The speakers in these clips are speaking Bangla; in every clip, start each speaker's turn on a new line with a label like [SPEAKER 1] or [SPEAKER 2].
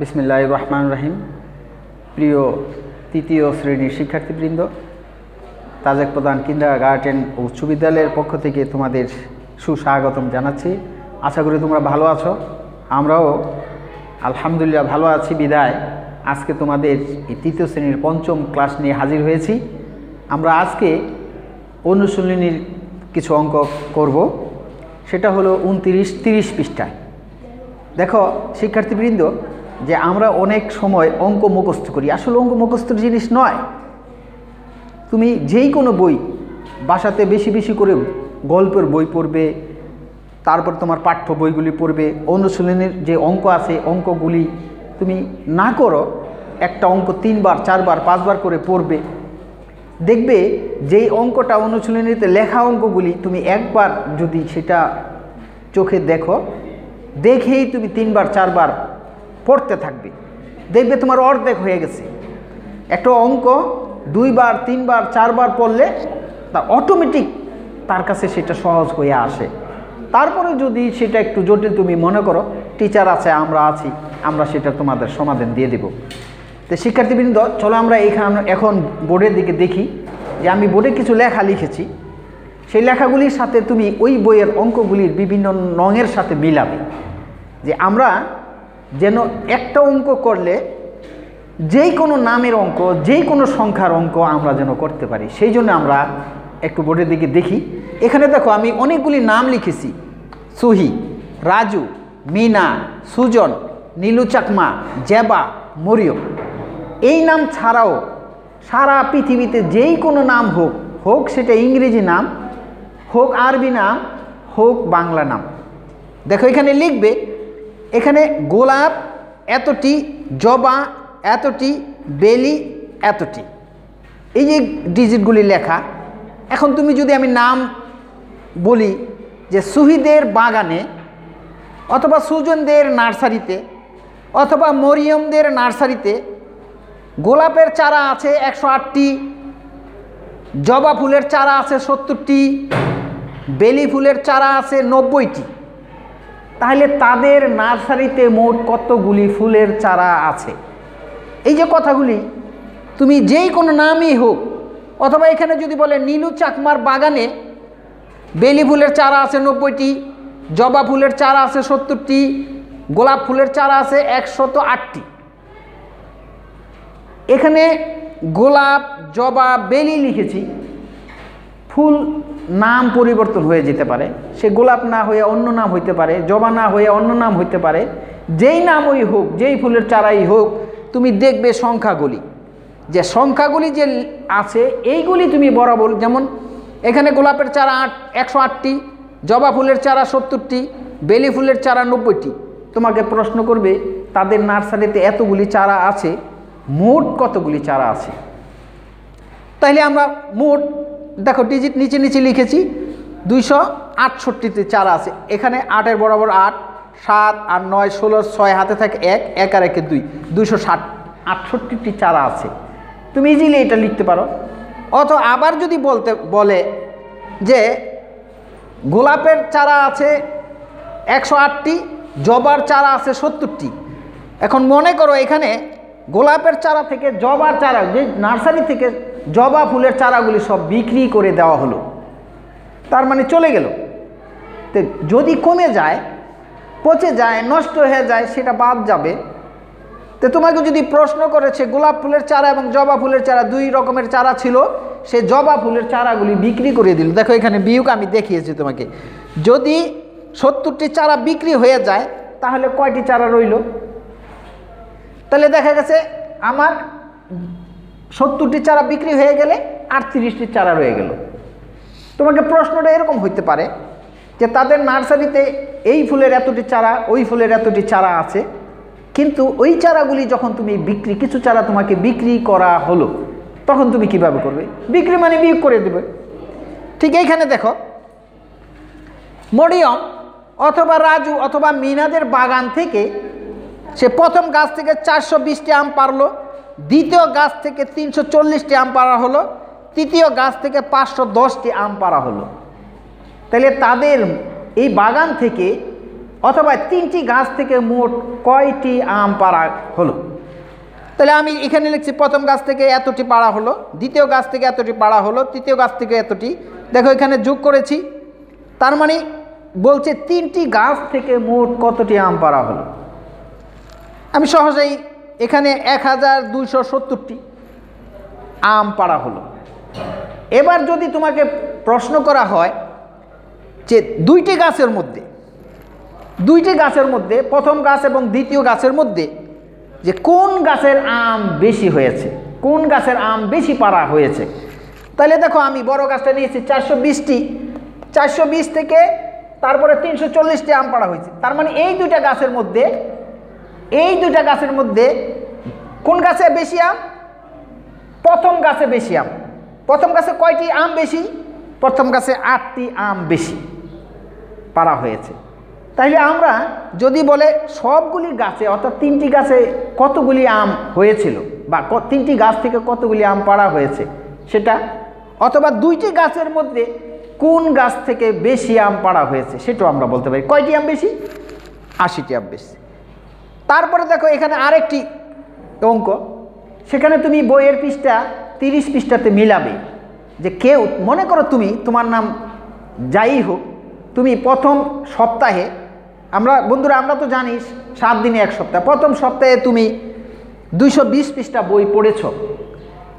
[SPEAKER 1] বিসমিল্লাহ রহমান রাহিম। প্রিয় তৃতীয় শ্রেণির শিক্ষার্থীবৃন্দ, তাজেক প্রধান কিন্ডার গার্ডেন ও উচ্চ বিদ্যালয়ের পক্ষ থেকে তোমাদের সুস্বাগতম জানাচ্ছি। আশা করি তোমরা ভালো আছো। আমরাও আলহামদুলিল্লাহ ভালো আছি, বিদায়। আজকে তোমাদের এই তৃতীয় শ্রেণির পঞ্চম ক্লাস নিয়ে হাজির হয়েছি। আমরা আজকে অনুশীলনীর কিছু অঙ্ক করব। সেটা হলো উনতিরিশ তিরিশ পৃষ্ঠায়। দেখো, শিক্ষার্থীবৃন্দ যে আমরা অনেক সময় অঙ্ক মুখস্থ করি। আসলে অঙ্ক মুখস্থর জিনিস নয়। তুমি যেই কোনো বই বাসাতে বেশি বেশি করে গল্পের বই পড়বে, তারপর তোমার পাঠ্য বইগুলি পড়বে, অনুশীলনের যে অঙ্ক আছে অঙ্কগুলি তুমি না করো, একটা অঙ্ক তিনবার, চারবার, পাঁচবার করে পড়বে। দেখবে যেই অঙ্কটা অনুশীলনীতে লেখা অঙ্কগুলি তুমি একবার যদি সেটা চোখে দেখো, দেখেই তুমি তিনবার, চারবার পড়তে থাকবে। দেখবে তোমার অর্ধেক হয়ে গেছে। একটা অঙ্ক দুইবার, তিনবার, চারবার পড়লে তা অটোমেটিক তার কাছে সেটা সহজ হয়ে আসে। তারপরে যদি সেটা একটু জটিল তুমি মনে করো, টিচার আছে, আমরা আছি, আমরা সেটা তোমাদের সমাধান দিয়ে দেব। তো শিক্ষার্থীবৃন্দ, চলো আমরা এখানে, এখন বোর্ডের দিকে দেখি যে আমি বোর্ডে কিছু লেখা লিখেছি। সেই লেখাগুলির সাথে তুমি ওই বইয়ের অঙ্কগুলির বিভিন্ন রঙের সাথে মিলাবে। যে আমরা যেন একটা অঙ্ক করলে যেই কোনো নামের অঙ্ক, যেই কোনো সংখ্যার অঙ্ক আমরা যেন করতে পারি। সেই জন্য আমরা একটু বোর্ডের দিকে দেখি। এখানে দেখো, আমি অনেকগুলি নাম লিখেছি। সুহি, রাজু, মিনা, সুজন, নীলু চাকমা, জেবা, মরিয়ম। এই নাম ছাড়াও সারা পৃথিবীতে যেই কোনো নাম হোক হোক সেটা ইংরেজি নাম, হোক আরবি নাম, হোক বাংলা নাম। দেখো, এখানে লিখবে এখানে গোলাপ এতটি, জবা এতটি, বেলি এতটি। এই যে ডিজিটগুলি লেখা, এখন তুমি যদি আমি নাম বলি যে সুহিদের বাগানে অথবা সুজনদের নার্সারিতে অথবা মরিয়মদের নার্সারিতে গোলাপের চারা আছে একশো আটটি, জবা ফুলের চারা আছে সত্তরটি, বেলি ফুলের চারা আছে নব্বইটি। তাহলে তাদের নার্সারিতে মোট কতগুলি ফুলের চারা আছে? এই যে কথাগুলি, তুমি যেই কোনো নামই হোক, অথবা এখানে যদি বলে নীলু চাকমার বাগানে বেলি ফুলের চারা আছে নব্বইটি, জবা ফুলের চারা আছে সত্তরটি, গোলাপ ফুলের চারা আছে একশত আটটি এখানে গোলাপ, জবা, বেলি লিখেছি। ফুল নাম পরিবর্তন হয়ে যেতে পারে, সে গোলাপ না হয়ে অন্য নাম হইতে পারে, জবা না হয়ে অন্য নাম হইতে পারে, যেই নামই হোক, যেই ফুলের চারাই হোক, তুমি দেখবে সংখ্যাগুলি। যে সংখ্যাগুলি যে আছে, এইগুলি তুমি বরাবর যেমন এখানে গোলাপের চারা আট, একশো আটটি, জবা ফুলের চারা সত্তরটি, বেলি ফুলের চারা নব্বইটি। তোমাকে প্রশ্ন করবে, তাদের নার্সারিতে এতগুলি চারা আছে, মোট কতগুলি চারা আছে? তাহলে আমরা মোট দেখো ডিজিট নিচে নিচে লিখেছি দুইশো আটষট্টিতে চারা আছে। এখানে আটের বরাবর আট, সাত আর নয়, ষোলো, ছয়, হাতে থাকে এক এক আর একে দুই। দুইশো ষাট, আটষট্টিটি চারা আছে। তুমি ইজিলি এটা লিখতে পারো। অত আবার যদি বলতে, বলে যে গোলাপের চারা আছে একশো আটটি, জবার চারা আছে সত্তরটি। এখন মনে করো এখানে গোলাপের চারা থেকে জবার চারা, যে নার্সারি থেকে জবা ফুলের চারাগুলি সব বিক্রি করে দেওয়া হলো। তার মানে চলে গেল। তো যদি কমে যায়, পচে যায়, নষ্ট হয়ে যায়, সেটা বাদ যাবে। তো তোমাকে যদি প্রশ্ন করেছে গোলাপ ফুলের চারা এবং জবা ফুলের চারা দুই রকমের চারা ছিল, সে জবা ফুলের চারাগুলি বিক্রি করে দিল। দেখো এখানে বিয়োগ আমি দেখিয়েছি তোমাকে। যদি সত্তরটি চারা বিক্রি হয়ে যায়, তাহলে কয়টি চারা রইল? তাহলে দেখা গেছে আমার সত্তরটি চারা বিক্রি হয়ে গেলে আটত্রিশটি চারা রয়ে গেল। তোমাকে প্রশ্নটা এরকম হইতে পারে যে তাদের নার্সারিতে এই ফুলের এতটি চারা, ওই ফুলের এতটি চারা আছে, কিন্তু ওই চারাগুলি যখন তুমি বিক্রি, কিছু চারা তোমাকে বিক্রি করা হলো, তখন তুমি কীভাবে করবে? বিক্রি মানে বিয়োগ করে দেবে। ঠিক এইখানে দেখো, মরিয়ম অথবা রাজু অথবা মিনাদের বাগান থেকে সে প্রথম গাছ থেকে চারশো বিশটি আম পারল, দ্বিতীয় গাছ থেকে তিনশো চল্লিশটি আম পারা হলো, তৃতীয় গাছ থেকে পাঁচশো দশটি আম পারা হলো। তাহলে তাদের এই বাগান থেকে অথবা তিনটি গাছ থেকে মোট কয়টি আম পাড়া হলো? তাহলে আমি এখানে লিখছি, প্রথম গাছ থেকে এতটি পাড়া হলো, দ্বিতীয় গাছ থেকে এতটি পাড়া হলো, তৃতীয় গাছ থেকে এতটি। দেখো, এখানে যোগ করেছি। তার মানে বলছে তিনটি গাছ থেকে মোট কতটি আম পাড়া হলো? আমি সহজেই এখানে এক হাজার দুইশো সত্তরটি আম পাড়া হলো। এবার যদি তোমাকে প্রশ্ন করা হয় যে দুইটি গাছের মধ্যে, দুইটি গাছের মধ্যে, প্রথম গাছ এবং দ্বিতীয় গাছের মধ্যে, যে কোন গাছের আম বেশি হয়েছে, কোন গাছের আম বেশি পাড়া হয়েছে? তাহলে দেখো আমি বড় গাছটা নিয়েছি চারশো বিশটি, চারশো বিশ থেকে তারপরে তিনশো চল্লিশটি আম পাড়া হয়েছে। তার মানে এই দুইটা গাছের মধ্যে এই দুইটা গাছের মধ্যে কোন গাছে বেশি আম? প্রথম গাছে বেশি আম। প্রথম গাছে কয়টি আম বেশি? প্রথম গাছে আটটি আম বেশি পাড়া হয়েছে। তাইলে আমরা যদি বলে সবগুলি গাছে অর্থাৎ তিনটি গাছে কতগুলি আম হয়েছিল বা তিনটি গাছ থেকে কতগুলি আম পাড়া হয়েছে সেটা, অথবা দুইটি গাছের মধ্যে কোন গাছ থেকে বেশি আম পাড়া হয়েছে সেটাও আমরা বলতে পারি। কয়টি আম বেশি? আশিটি আম বেশি। তারপরে দেখো এখানে আরেকটি অঙ্ক। সেখানে তুমি বইয়ের পৃষ্ঠা, তিরিশ পৃষ্ঠাতে মিলাবে যে কেউ, মনে করো তুমি, তোমার নাম যাই হোক, তুমি প্রথম সপ্তাহে, আমরা, বন্ধুরা, আমরা তো জানি সাত দিনে এক সপ্তাহ, প্রথম সপ্তাহে তুমি দুইশো বিশ পৃষ্ঠা বই পড়েছ,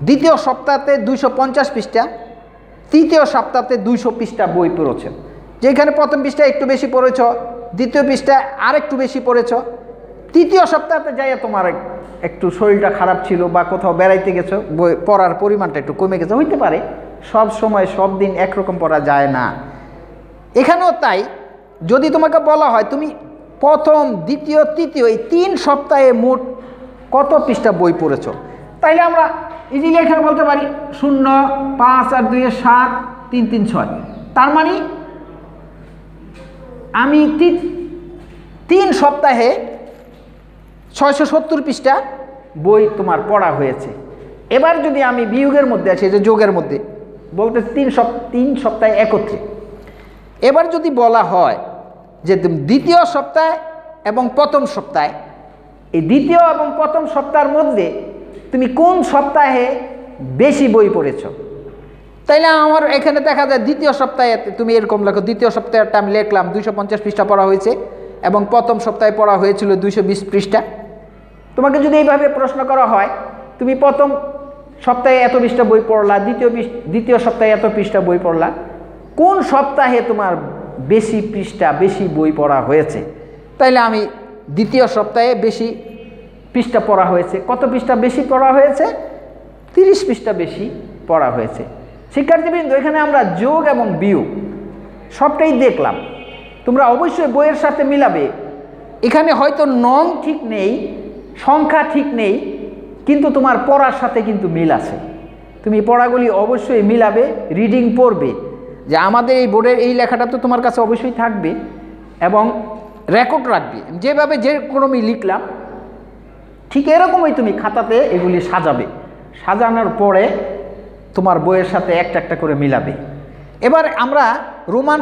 [SPEAKER 1] দ্বিতীয় সপ্তাহতে দুইশো পঞ্চাশ পৃষ্ঠা, তৃতীয় সপ্তাহতে দুইশো পৃষ্ঠা বই পড়েছ। যেখানে প্রথম পৃষ্ঠা একটু বেশি পড়েছ, দ্বিতীয় পৃষ্ঠায় আর একটু বেশি পড়েছ তৃতীয় সপ্তাহতে যাইয়া তোমার একটু শরীরটা খারাপ ছিল বা কোথাও বেড়াইতে গেছো পড়ার পরিমাণটা একটু কমে গেছে, হইতে পারে। সব সময়, সব দিন একরকম পড়া যায় না। এখানেও তাই, যদি তোমাকে বলা হয় তুমি প্রথম, দ্বিতীয়, তৃতীয়, এই তিন সপ্তাহে মোট কত পৃষ্ঠা বই পড়েছ? তাইলে আমরা ইজিলি এখানে বলতে পারি শূন্য, পাঁচ আর দুই সাত, তিন তিন, ছয়। তার মানে আমি তিন সপ্তাহে ছয়শো সত্তর পৃষ্ঠা বই তোমার পড়া হয়েছে। এবার যদি আমি বিয়োগের মধ্যে আছি যে যোগের মধ্যে, বলতে তিন সপ, তিন সপ্তাহে একত্রে। এবার যদি বলা হয় যে দ্বিতীয় সপ্তাহে এবং প্রথম সপ্তাহে, এই দ্বিতীয় এবং প্রথম সপ্তাহের মধ্যে তুমি কোন সপ্তাহে বেশি বই পড়েছ? তাইলে আমার এখানে দেখা যায় দ্বিতীয় সপ্তাহে তুমি এরকম লেখো, দ্বিতীয় সপ্তাহেরটা আমি লিখলাম, দুইশো পঞ্চাশ পৃষ্ঠা পড়া হয়েছে এবং প্রথম সপ্তাহে পড়া হয়েছিল দুইশো বিশ পৃষ্ঠা। তোমাকে যদি এইভাবে প্রশ্ন করা হয়, তুমি প্রথম সপ্তাহে এত পৃষ্ঠা বই পড়লা, দ্বিতীয় দ্বিতীয় সপ্তাহে এত পৃষ্ঠা বই পড়লা, কোন সপ্তাহে তোমার বেশি পৃষ্ঠা, বেশি বই পড়া হয়েছে? তাইলে আমি দ্বিতীয় সপ্তাহে বেশি পৃষ্ঠা পড়া হয়েছে। কত পৃষ্ঠা বেশি পড়া হয়েছে? তিরিশ পৃষ্ঠা বেশি পড়া হয়েছে। শিক্ষার্থীবৃন্দ, এখানে আমরা যোগ এবং বিয়োগ সবটাই দেখলাম। তোমরা অবশ্যই বইয়ের সাথে মিলাবে। এখানে হয়তো নং ঠিক নেই সংখ্যা ঠিক নেই, কিন্তু তোমার পড়ার সাথে কিন্তু মিল আছে। তুমি পড়াগুলি অবশ্যই মিলাবে রিডিং পড়বে। যে আমাদের এই বোর্ডের এই লেখাটা তো তোমার কাছে অবশ্যই থাকবে এবং রেকর্ড রাখবে। যেভাবে যে আমি লিখলাম, ঠিক এরকমই তুমি খাতাতে এগুলি সাজাবে। সাজানোর পরে তোমার বইয়ের সাথে একটা একটা করে মিলাবে। এবার আমরা রোমান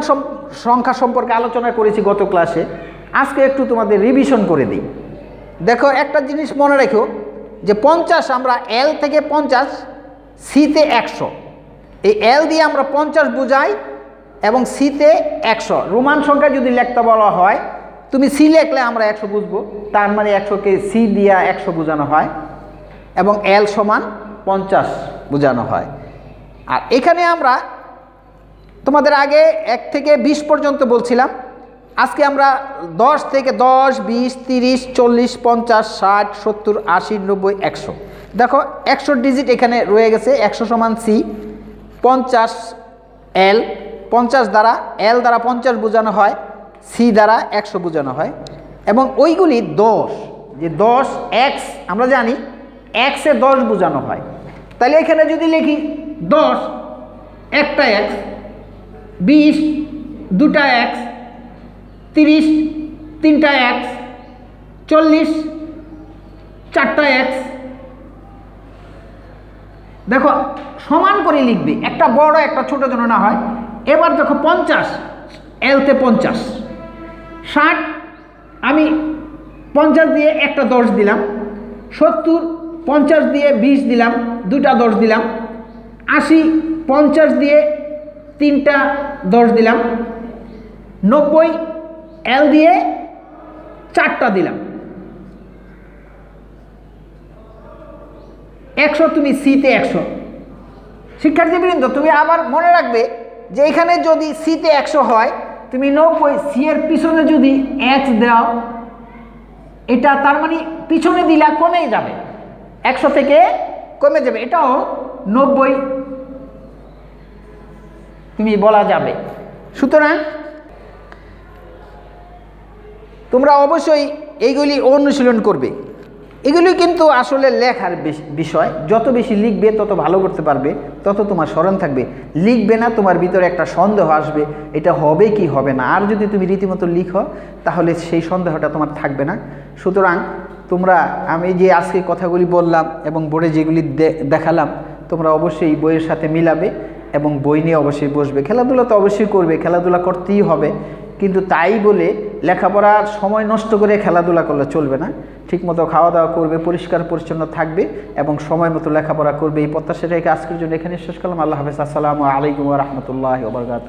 [SPEAKER 1] সংখ্যা সম্পর্কে আলোচনা করেছি গত ক্লাসে। আজকে একটু তোমাদের রিভিশন করে দিই। দেখো, একটা জিনিস মনে রেখো, যে পঞ্চাশ আমরা এল থেকে পঞ্চাশ সিতে একশো। এই এল দিয়ে আমরা পঞ্চাশ বুঝাই এবং সিতে একশো। রোমান সংখ্যা যদি লেখতে বলা হয়, তুমি সি লেখলে আমরা একশো বুঝব। তার মানে একশোকে সি দিয়া একশো বোঝানো হয় এবং এল সমান পঞ্চাশ বোঝানো হয়। আর এখানে আমরা তোমাদের আগে এক থেকে বিশ পর্যন্ত বলছিলাম। আজকে আমরা দশ থেকে দশ, বিশ, তিরিশ, চল্লিশ, পঞ্চাশ, ষাট, সত্তর, আশি, নব্বই, একশো। দেখো, একশো ডিজিট এখানে রয়ে গেছে, একশো সমান সি, পঞ্চাশ এল, পঞ্চাশ দ্বারা, এল দ্বারা পঞ্চাশ বোঝানো হয়, সি দ্বারা একশো বোঝানো হয়। এবং ওইগুলি দশ, যে দশ এক্স, আমরা জানি, এক্সে দশ বোঝানো হয়। তাহলে এখানে যদি লিখি দশ, একটা এক্স, বিশ, দুটা এক্স তিরিশ, তিনটা এক্স চল্লিশ, চারটা এক্স দেখো, সমান করে লিখবে, একটা বড়, একটা ছোট যেন না হয়। এবার দেখো পঞ্চাশ এলতে পঞ্চাশ। ষাট, আমি পঞ্চাশ দিয়ে একটা দশ দিলাম। সত্তর, পঞ্চাশ দিয়ে বিশ দিলাম দুটা দশ দিলাম। আশি, পঞ্চাশ দিয়ে তিনটা দশ দিলাম। নব্বই এল দিয়ে চারটা দিলাম। একশো তুমি সিতে একশো। শিক্ষার্থী শিক্ষার্থীবৃন্দ, তুমি আবার মনে রাখবে যে এখানে যদি সিতে একশো হয়, তুমি নব্বই সি এর পিছনে যদি এক্স দাও, এটা তার মানে পিছনে দিলা কমে যাবে। একশো থেকে কমে যাবে, এটাও নব্বই। তুমি বলা যাবে। সুতরাং তোমরা অবশ্যই এইগুলি অনুশীলন করবে। এগুলি কিন্তু আসলে লেখার বিষয়। যত বেশি লিখবে, তত ভালো করতে পারবে, তত তোমার স্মরণ থাকবে। লিখবে না, তোমার ভিতরে একটা সন্দেহ আসবে, এটা হবে কি হবে না। আর যদি তুমি রীতিমতো লিখো, তাহলে সেই সন্দেহটা তোমার থাকবে না। সুতরাং তোমরা, আমি যে আজকে কথাগুলি বললাম এবং বোর্ডে যেগুলি দেখালাম, তোমরা অবশ্যই বইয়ের সাথে মিলাবে এবং বই নিয়ে অবশ্যই বসবে। খেলাধুলা তো অবশ্যই করবে, খেলাধুলা করতেই হবে। কিন্তু তাই বলে লেখাপড়ার সময় নষ্ট করে খেলাধুলা করলে চলবে না। ঠিকমতো খাওয়া দাওয়া করবে, পরিষ্কার পরিচ্ছন্ন থাকবে এবং সময় মতো লেখাপড়া করবে। এই প্রত্যাশা রেখে আজকের জন্য এখানে শেষ করলাম। আল্লাহ হাফেজ। আসসালামু আলাইকুম রহমতুল্লাহ ওবরকাত